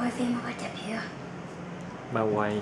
quay phim mà có chụp gì không? ba quay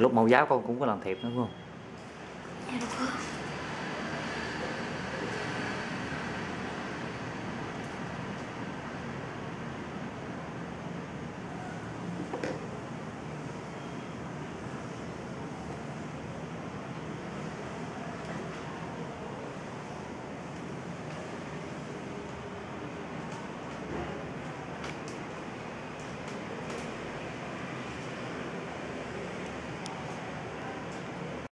lúc mẫu giáo con cũng có làm thiệp nữa đúng không?